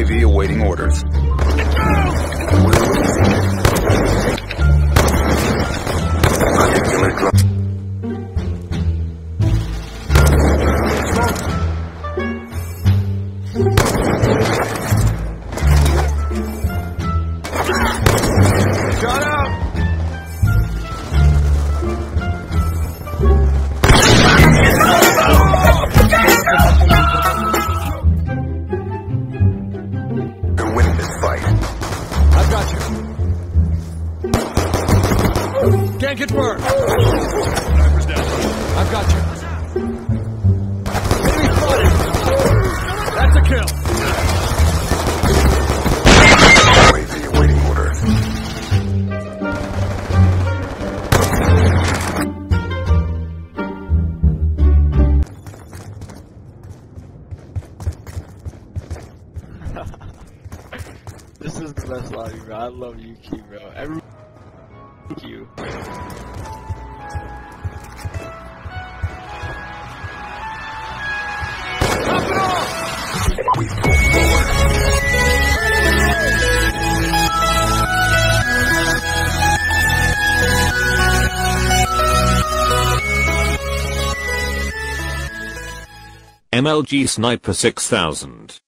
Navy awaiting orders. got. Can't get burned. Sniper's down. I've got you. Enemy spotted. That's a kill. Wait. Ha ha. This is the best lobby, bro. I love Yuki, bro. Every you. Go forward. MLG Sniper 6000.